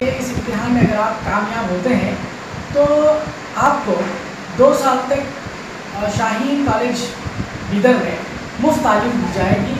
इस इम्तिहान में अगर आप कामयाब होते हैं तो आपको दो साल तक शाहीन कॉलेज बिदर में मुफ़्त तालीम दी जाएगी।